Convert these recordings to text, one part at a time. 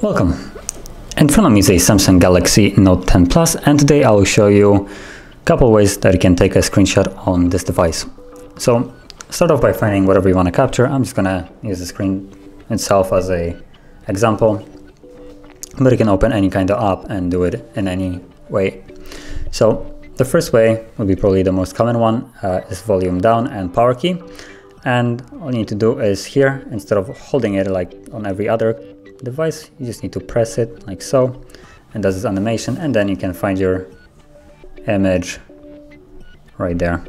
Welcome. In front of me is a Samsung Galaxy Note 10 Plus and today I will show you a couple ways that you can take a screenshot on this device. So start off by finding whatever you want to capture. I'm just gonna use the screen itself as a example, but you can open any kind of app and do it in any way. So the first way would be probably the most common one uh, is volume down and power key. And all you need to do is here, instead of holding it like on every other device you just need to press it like so and does this animation and then you can find your image right there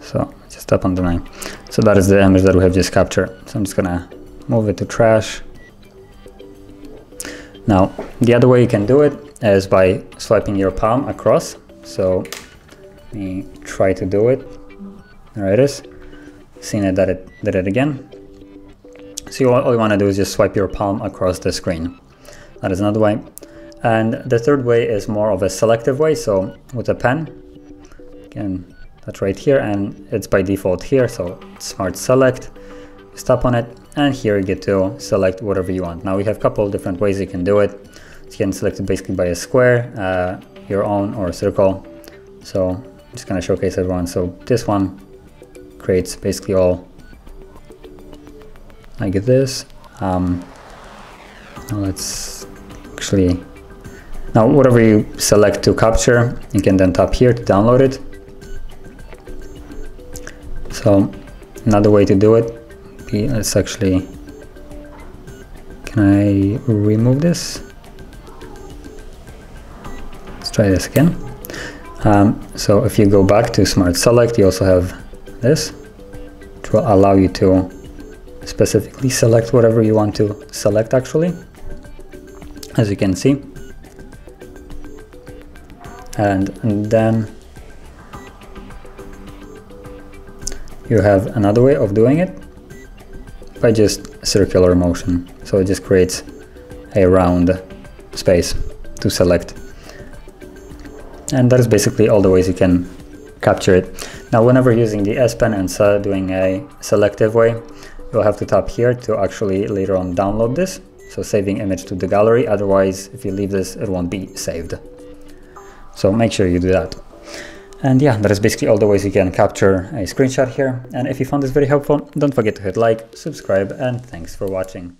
so just tap on the name. so that is the image that we have just captured so I'm just gonna move it to trash now the other way you can do it is by swiping your palm across so let me try to do it there it is seeing that it did it again so all you want to do is just swipe your palm across the screen. That is another way. And the third way is more of a selective way. So with a pen, again, that's right here and it's by default here. So smart select, stop on it and here you get to select whatever you want. Now we have a couple different ways you can do it. You can select it basically by a square, uh, your own or a circle. So I'm just gonna showcase everyone. So this one creates basically all like this. Um, let's actually, now whatever you select to capture, you can then tap here to download it. So another way to do it, let's actually, can I remove this? Try this again. Um, so if you go back to Smart Select, you also have this, which will allow you to specifically select whatever you want to select actually as you can see and, and then you have another way of doing it by just circular motion so it just creates a round space to select and that is basically all the ways you can capture it now whenever using the S Pen and doing a selective way you'll have to tap here to actually later on download this. So saving image to the gallery, otherwise if you leave this, it won't be saved. So make sure you do that. And yeah, that is basically all the ways you can capture a screenshot here. And if you found this very helpful, don't forget to hit like, subscribe, and thanks for watching.